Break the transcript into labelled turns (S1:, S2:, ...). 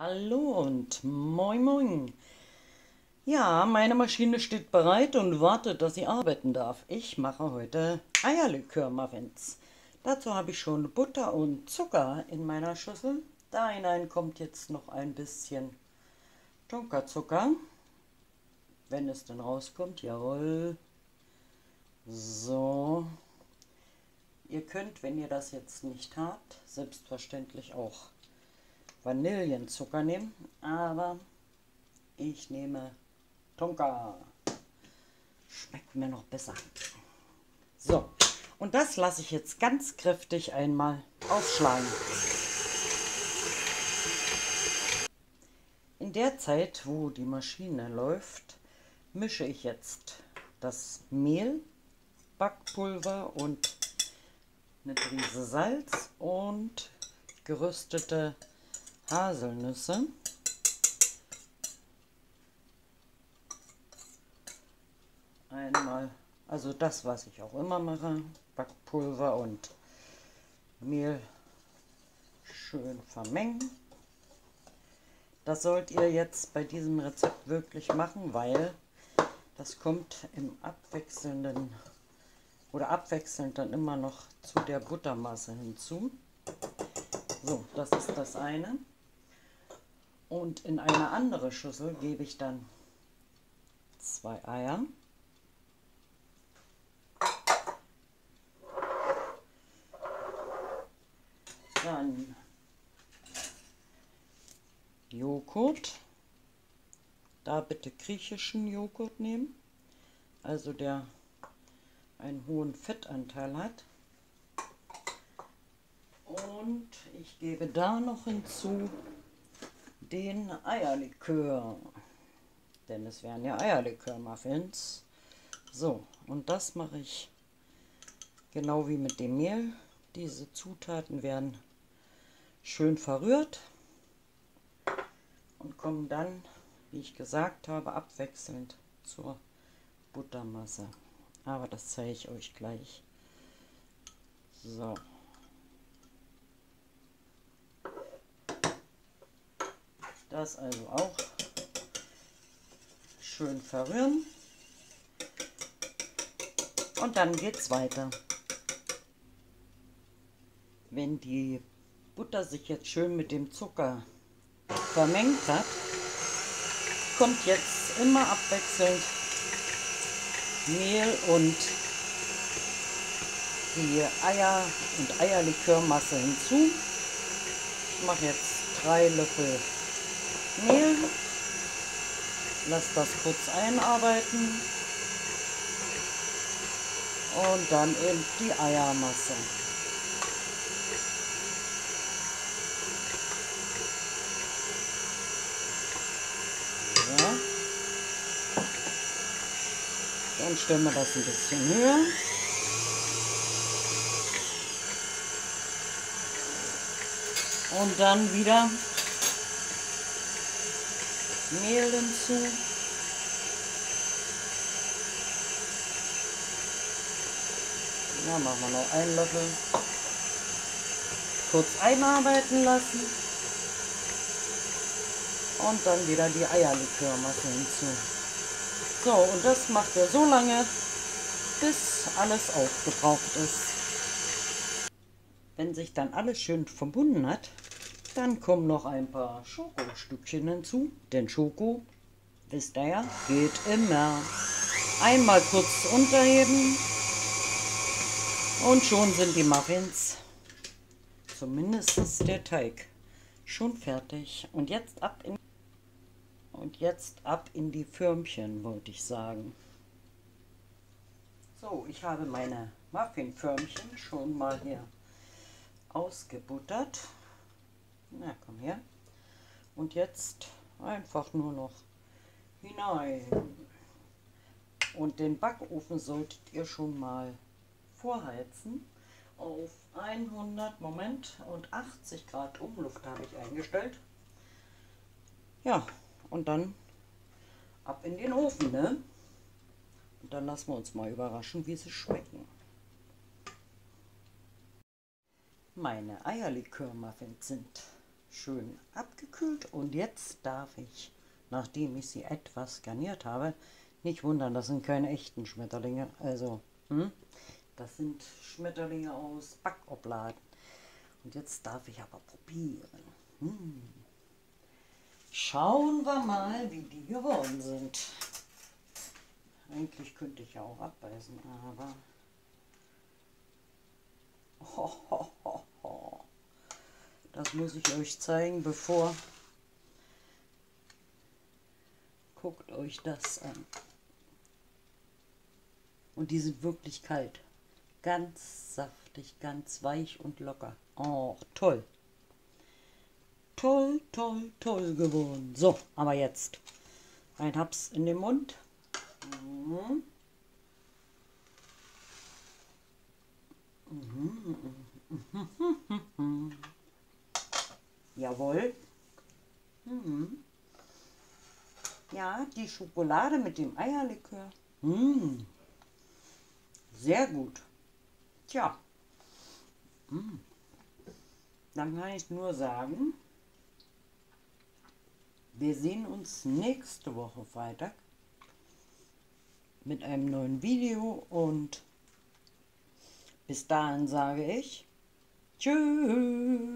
S1: Hallo und moin moin. Ja, meine Maschine steht bereit und wartet, dass sie arbeiten darf. Ich mache heute Eierlikör-Muffins. Dazu habe ich schon Butter und Zucker in meiner Schüssel. Da hinein kommt jetzt noch ein bisschen Tonkazucker. Wenn es denn rauskommt, jawohl. So. Ihr könnt, wenn ihr das jetzt nicht habt, selbstverständlich auch Vanillenzucker nehmen, aber ich nehme Tonka. Schmeckt mir noch besser. So, und das lasse ich jetzt ganz kräftig einmal aufschlagen. In der Zeit, wo die Maschine läuft, mische ich jetzt das Mehl, Backpulver und eine Prise Salz und geröstete Haselnüsse. Einmal, also das, was ich auch immer mache, Backpulver und Mehl schön vermengen. Das sollt ihr jetzt bei diesem Rezept wirklich machen, weil das kommt im abwechselnden oder abwechselnd dann immer noch zu der Buttermasse hinzu. So, das ist das eine. Und in eine andere Schüssel gebe ich dann zwei Eier. Dann Joghurt. Da bitte griechischen Joghurt nehmen, also der einen hohen Fettanteil hat. Und ich gebe da noch hinzu den Eierlikör. Denn es wären ja Eierlikör-Muffins. So, und das mache ich genau wie mit dem Mehl. Diese Zutaten werden schön verrührt und kommen dann, wie ich gesagt habe, abwechselnd zur Buttermasse. Aber das zeige ich euch gleich. So. Das also auch schön verrühren. Und dann geht es weiter. Wenn die Butter sich jetzt schön mit dem Zucker vermengt hat, kommt jetzt immer abwechselnd Mehl und die Eier und Eierlikörmasse hinzu. Ich mache jetzt drei Löffel Mehl. Lass das kurz einarbeiten. Und dann eben die Eiermasse. Ja. Dann stellen wir das ein bisschen höher. Und dann wieder Mehl hinzu. Ja, machen wir noch einen Löffel. Kurz einarbeiten lassen. Und dann wieder die Eierlikörmasse hinzu. So, und das macht ihr so lange, bis alles aufgebraucht ist. Wenn sich dann alles schön verbunden hat, dann kommen noch ein paar Schokostückchen hinzu, denn Schoko, wisst ihr ja, geht immer. Einmal kurz unterheben und schon sind die Muffins, zumindest der Teig, schon fertig. Und jetzt ab in, und jetzt ab in die Förmchen, wollte ich sagen. So, ich habe meine Muffinförmchen schon mal hier ausgebuttert. Na, komm her. Und jetzt einfach nur noch hinein. Und den Backofen solltet ihr schon mal vorheizen auf 100, Moment, und 80 Grad Umluft habe ich eingestellt. Ja, und dann ab in den Ofen, ne? Und dann lassen wir uns mal überraschen, wie sie schmecken. Meine Eierlikörmuffins sind schön abgekühlt und jetzt darf ich, nachdem ich sie etwas garniert habe, nicht wundern, das sind keine echten Schmetterlinge, also hm, das sind Schmetterlinge aus Backobladen. Und jetzt darf ich aber probieren. Hm. Schauen wir mal, wie die geworden sind. Eigentlich könnte ich ja auch abbeißen, aber... Das muss ich euch zeigen, bevor... Guckt euch das an. Und die sind wirklich kalt. Ganz saftig, ganz weich und locker. Oh, toll. Toll, toll, toll geworden. So, aber jetzt ein Haps in den Mund. Mhm. Mhm. Jawohl. Mhm. Ja, die Schokolade mit dem Eierlikör. Mhm. Sehr gut. Tja. Mhm. Dann kann ich nur sagen, wir sehen uns nächste Woche Freitag mit einem neuen Video und bis dahin sage ich Tschüss.